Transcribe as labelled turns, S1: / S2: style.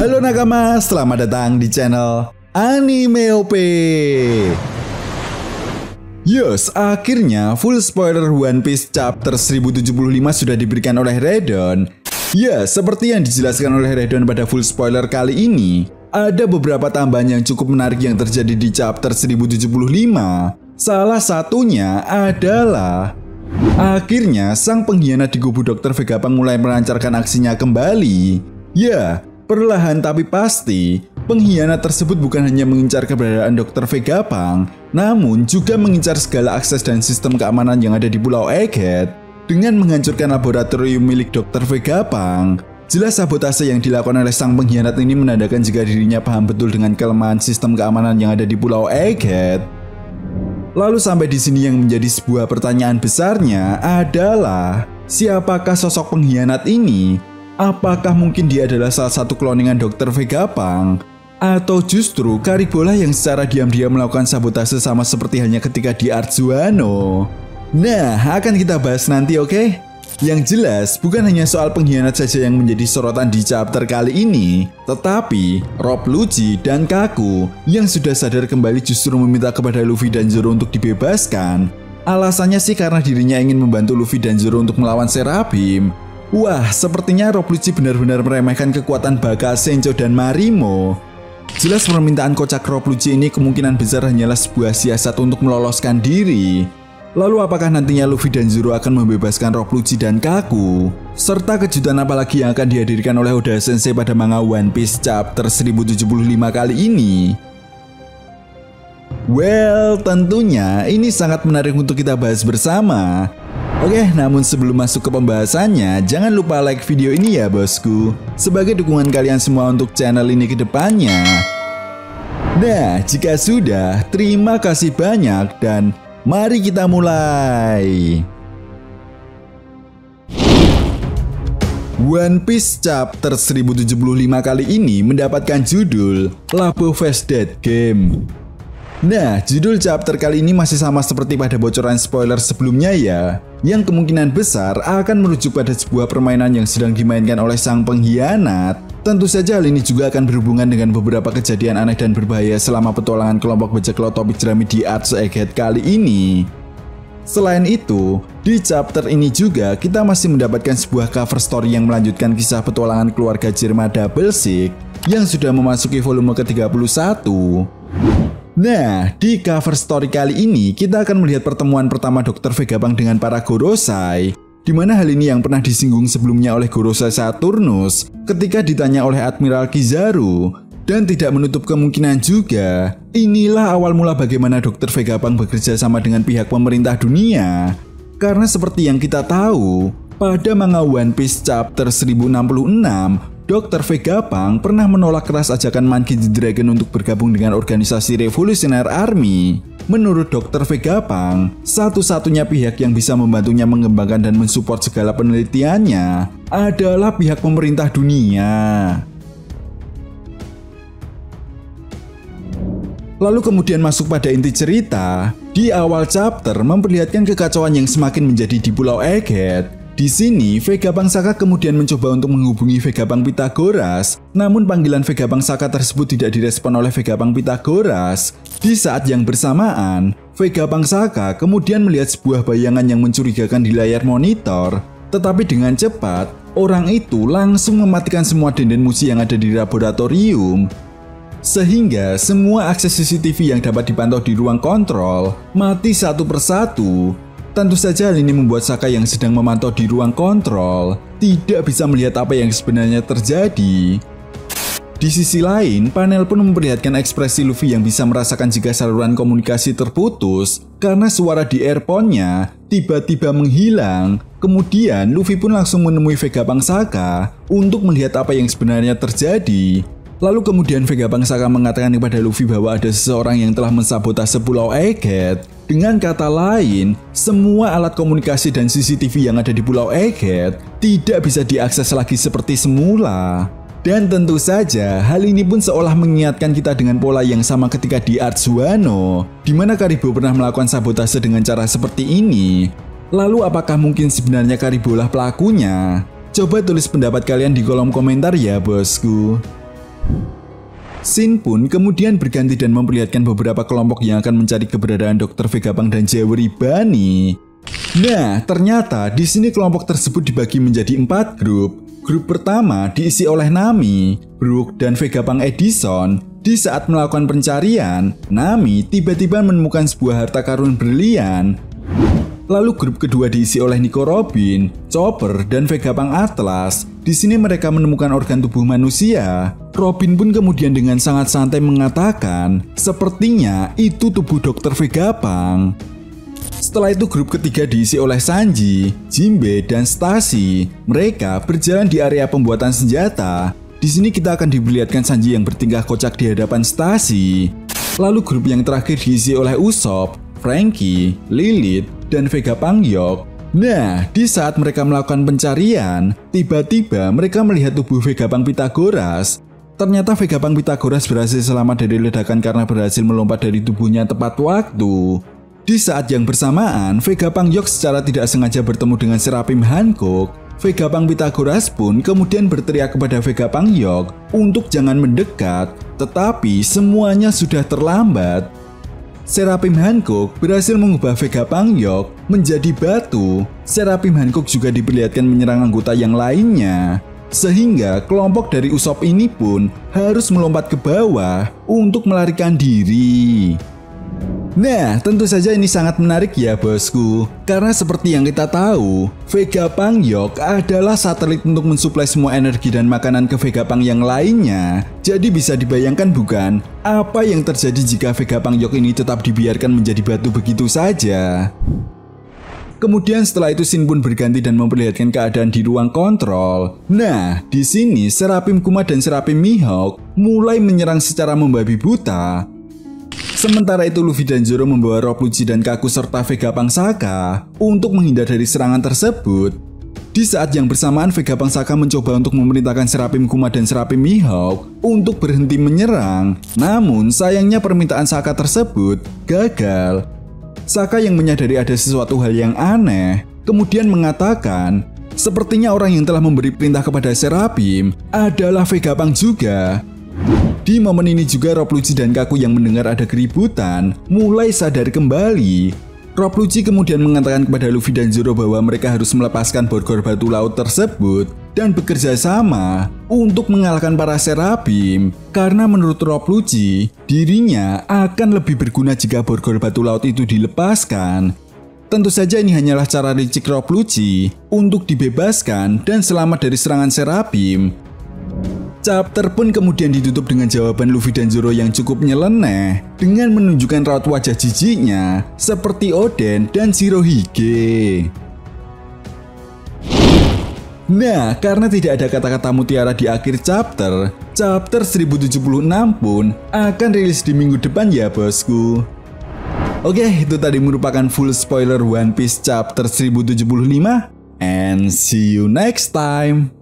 S1: Halo nakama, selamat datang di channel Anime OP. Yes, akhirnya full spoiler One Piece chapter 1075 sudah diberikan oleh Redon. Ya, seperti yang dijelaskan oleh Redon pada full spoiler kali ini, ada beberapa tambahan yang cukup menarik yang terjadi di chapter 1075. Salah satunya adalah Akhirnya, sang pengkhianat di kubu Dr. Vegapunk mulai melancarkan aksinya kembali. Ya, perlahan tapi pasti, pengkhianat tersebut bukan hanya mengincar keberadaan Dr. Vegapunk, namun juga mengincar segala akses dan sistem keamanan yang ada di Pulau Egghead. Dengan menghancurkan laboratorium milik Dr. Vegapunk, jelas sabotase yang dilakukan oleh sang pengkhianat ini menandakan jika dirinya paham betul dengan kelemahan sistem keamanan yang ada di Pulau Egghead. Lalu sampai di sini yang menjadi sebuah pertanyaan besarnya adalah siapakah sosok pengkhianat ini? Apakah mungkin dia adalah salah satu kloningan Dr. Vegapunk? Atau justru Karibola yang secara diam-diam melakukan sabotase sama seperti halnya ketika di Arzuano? Nah, akan kita bahas nanti oke? Okay? Yang jelas, bukan hanya soal pengkhianat saja yang menjadi sorotan di chapter kali ini, tetapi Rob Lucci dan Kaku yang sudah sadar kembali justru meminta kepada Luffy dan Zoro untuk dibebaskan. Alasannya sih karena dirinya ingin membantu Luffy dan Zoro untuk melawan Serafim. Wah, sepertinya Rob Lucci benar-benar meremehkan kekuatan Baka, Sencho, dan Marimo. Jelas permintaan kocak Rob Lucci ini kemungkinan besar hanyalah sebuah siasat untuk meloloskan diri. Lalu apakah nantinya Luffy dan Zoro akan membebaskan Rob Lucci dan Kaku? Serta kejutan apa lagi yang akan dihadirkan oleh Oda Sensei pada manga One Piece chapter 1075 kali ini? Well, tentunya ini sangat menarik untuk kita bahas bersama. Oke, namun sebelum masuk ke pembahasannya, jangan lupa like video ini ya bosku. Sebagai dukungan kalian semua untuk channel ini ke depannya. Nah, jika sudah, terima kasih banyak dan Mari kita mulai. One Piece chapter 1075 kali ini mendapatkan judul Labo Fast Dead Game. Nah, judul chapter kali ini masih sama seperti pada bocoran spoiler sebelumnya ya, yang kemungkinan besar akan merujuk pada sebuah permainan yang sedang dimainkan oleh sang pengkhianat Tentu saja hal ini juga akan berhubungan dengan beberapa kejadian aneh dan berbahaya selama petualangan kelompok bajak laut topik jerami di Arts Egghead kali ini. Selain itu, di chapter ini juga kita masih mendapatkan sebuah cover story yang melanjutkan kisah petualangan keluarga Jirma Double Six yang sudah memasuki volume ke-31. Nah, di cover story kali ini kita akan melihat pertemuan pertama Dr. Vegapunk dengan para Gorosei di mana hal ini yang pernah disinggung sebelumnya oleh Gorosei Saturnus ketika ditanya oleh Admiral Kizaru dan tidak menutup kemungkinan juga inilah awal mula bagaimana Dr. Vegapunk bekerja sama dengan pihak pemerintah dunia karena seperti yang kita tahu pada manga One Piece chapter 1066 Dr. Vegapunk pernah menolak keras ajakan Monkey the Dragon untuk bergabung dengan organisasi Revolutionary Army Menurut Dr. Vegapunk, satu-satunya pihak yang bisa membantunya mengembangkan dan mensupport segala penelitiannya adalah pihak pemerintah dunia. Lalu kemudian masuk pada inti cerita, di awal chapter memperlihatkan kekacauan yang semakin menjadi di Pulau Egghead di sini, Vegapunk Saka kemudian mencoba untuk menghubungi Vegapunk Pitagoras, namun panggilan Vegapunk Saka tersebut tidak direspon oleh Vegapunk Pitagoras. Di saat yang bersamaan, Vegapunk Saka kemudian melihat sebuah bayangan yang mencurigakan di layar monitor. Tetapi dengan cepat, orang itu langsung mematikan semua denden musi yang ada di laboratorium. Sehingga semua akses CCTV yang dapat dipantau di ruang kontrol mati satu persatu Tentu saja hal ini membuat Saka yang sedang memantau di ruang kontrol tidak bisa melihat apa yang sebenarnya terjadi. Di sisi lain, panel pun memperlihatkan ekspresi Luffy yang bisa merasakan jika saluran komunikasi terputus karena suara di earphone-nya tiba-tiba menghilang. Kemudian, Luffy pun langsung menemui Vegapunk Saka untuk melihat apa yang sebenarnya terjadi. Lalu kemudian Vegapunk Saka mengatakan kepada Luffy bahwa ada seseorang yang telah mensabotase Pulau Egghead. Dengan kata lain, semua alat komunikasi dan CCTV yang ada di Pulau Egghead tidak bisa diakses lagi seperti semula. Dan tentu saja, hal ini pun seolah mengingatkan kita dengan pola yang sama ketika di Arzuano, di mana Karibo pernah melakukan sabotase dengan cara seperti ini. Lalu apakah mungkin sebenarnya Karibo lah pelakunya? Coba tulis pendapat kalian di kolom komentar ya bosku. Sin pun kemudian berganti dan memperlihatkan beberapa kelompok yang akan mencari keberadaan Dr. Vegapunk dan Jewelry Bunny. Nah, ternyata di sini kelompok tersebut dibagi menjadi empat grup. Grup pertama diisi oleh Nami, Brook, dan Vegapunk Edison. Di saat melakukan pencarian, Nami tiba-tiba menemukan sebuah harta karun berlian Lalu grup kedua diisi oleh Nico Robin, Chopper, dan Vegapunk Atlas. Di sini mereka menemukan organ tubuh manusia. Robin pun kemudian dengan sangat santai mengatakan, sepertinya itu tubuh Dr. Vegapunk. Setelah itu grup ketiga diisi oleh Sanji, Jimbe, dan Stasi. Mereka berjalan di area pembuatan senjata. Di sini kita akan diperlihatkan Sanji yang bertingkah kocak di hadapan Stasi. Lalu grup yang terakhir diisi oleh Usopp, Frankie, Lilith, dan Vega Pangyok. Nah, di saat mereka melakukan pencarian, tiba-tiba mereka melihat tubuh Vega Pang Pitagoras. Ternyata Vega Pang Pitagoras berhasil selamat dari ledakan karena berhasil melompat dari tubuhnya tepat waktu. Di saat yang bersamaan, Vega Pangyok secara tidak sengaja bertemu dengan Serapim Hancock. Vega Pang Pitagoras pun kemudian berteriak kepada Vega Pangyok untuk jangan mendekat, tetapi semuanya sudah terlambat. Serapim Hancock berhasil mengubah Vega Pangyok menjadi batu. Serapim Hancock juga diperlihatkan menyerang anggota yang lainnya. Sehingga kelompok dari Usop ini pun harus melompat ke bawah untuk melarikan diri. Nah, tentu saja ini sangat menarik ya bosku. Karena seperti yang kita tahu, Vega Pangyok adalah satelit untuk mensuplai semua energi dan makanan ke Vega Pang yang lainnya. Jadi bisa dibayangkan bukan, apa yang terjadi jika Vega Pangyok ini tetap dibiarkan menjadi batu begitu saja. Kemudian setelah itu Shin pun berganti dan memperlihatkan keadaan di ruang kontrol. Nah, di sini Serapim Kuma dan Serapim Mihawk mulai menyerang secara membabi buta. Sementara itu Luffy dan Zoro membawa Rob Lucci dan Kaku serta Vega Pangsaka untuk menghindar dari serangan tersebut. Di saat yang bersamaan Vega Pangsaka mencoba untuk memerintahkan Serapim Kuma dan Serapim Mihawk untuk berhenti menyerang. Namun sayangnya permintaan Saka tersebut gagal. Saka yang menyadari ada sesuatu hal yang aneh, kemudian mengatakan, Sepertinya orang yang telah memberi perintah kepada Serapim adalah Vegapunk juga. Di momen ini juga Rob Lucci dan Kaku yang mendengar ada keributan mulai sadar kembali. Rob Lucci kemudian mengatakan kepada Luffy dan Zoro bahwa mereka harus melepaskan borgor batu laut tersebut dan bekerja sama untuk mengalahkan para serapim. Karena menurut Rob Lucci, dirinya akan lebih berguna jika borgor batu laut itu dilepaskan. Tentu saja ini hanyalah cara licik Rob Lucci untuk dibebaskan dan selamat dari serangan serapim Chapter pun kemudian ditutup dengan jawaban Luffy dan Zoro yang cukup nyeleneh dengan menunjukkan raut wajah jijiknya seperti Oden dan Shirohige. Nah, karena tidak ada kata-kata mutiara di akhir chapter, chapter 1076 pun akan rilis di minggu depan ya bosku. Oke, itu tadi merupakan full spoiler One Piece chapter 1075 and see you next time.